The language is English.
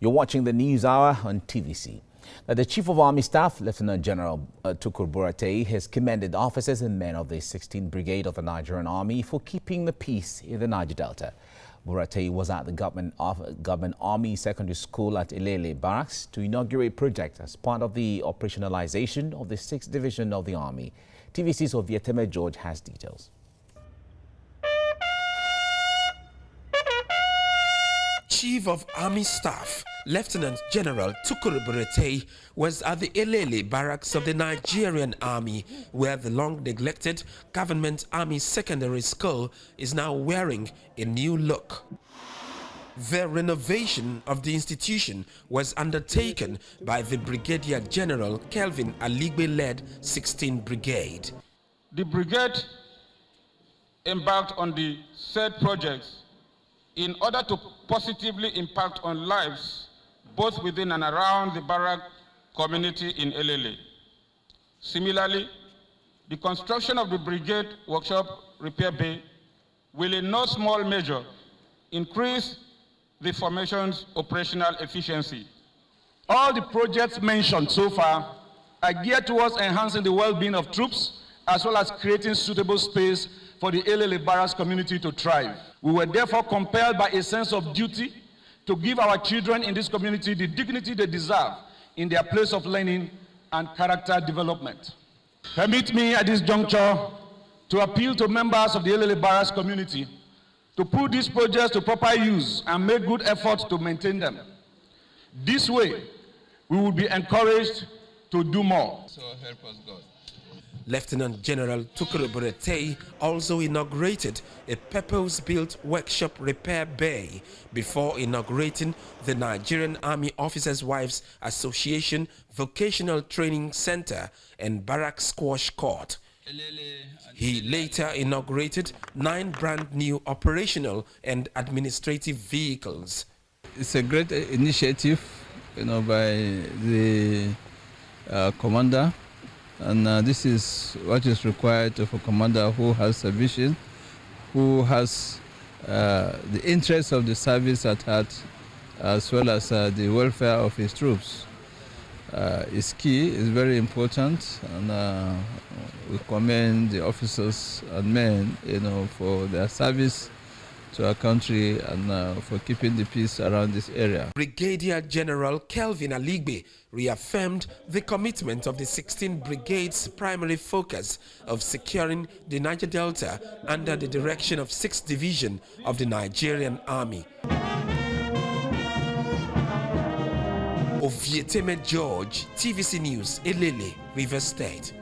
You're watching the News Hour on TVC. Now, the Chief of Army Staff, Lieutenant General uh, Tukur Buratai, has commended officers and men of the 16th Brigade of the Nigerian Army for keeping the peace in the Niger Delta. Buratai was at the government, government Army Secondary School at Elele Barracks to inaugurate project as part of the operationalization of the 6th Division of the Army. TVC's Ovieteme George has details. Chief of Army Staff, Lieutenant General Tukur Buratai, was at the Elele barracks of the Nigerian Army, where the long-neglected Government Army Secondary School is now wearing a new look. The renovation of the institution was undertaken by the Brigadier General Kelvin Aligbe-led 16th Brigade. The brigade embarked on the said projects in order to positively impact on lives both within and around the barrack community in Elele. Similarly, the construction of the brigade workshop repair bay will in no small measure increase the formation's operational efficiency. All the projects mentioned so far are geared towards enhancing the well-being of troops as well as creating suitable space for the Elele Barracks community to thrive. We were therefore compelled by a sense of duty to give our children in this community the dignity they deserve in their place of learning and character development. Permit me at this juncture to appeal to members of the Elele Barracks community to put these projects to proper use and make good efforts to maintain them. This way, we will be encouraged to do more. So help us God. Lieutenant General Tukur Buratai also inaugurated a purpose-built workshop repair bay before inaugurating the Nigerian Army Officers' Wives Association Vocational Training Center and Barrack Squash Court. He later inaugurated nine brand new operational and administrative vehicles. It's a great initiative, you know, by the uh, commander and uh, this is what is required of a commander who has a vision, who has uh, the interests of the service at heart, as well as uh, the welfare of his troops. Uh, is key, is very important, and uh, we commend the officers and men, you know, for their service to our country and uh, for keeping the peace around this area. Brigadier General Kelvin Aligbe reaffirmed the commitment of the 16th Brigade's primary focus of securing the Niger Delta under the direction of 6th Division of the Nigerian Army. Ovieteme George, TVC News, Elele, River State.